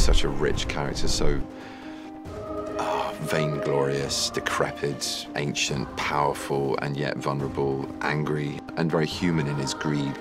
such a rich character, so oh, vainglorious, decrepit, ancient, powerful, and yet vulnerable, angry, and very human in his greed.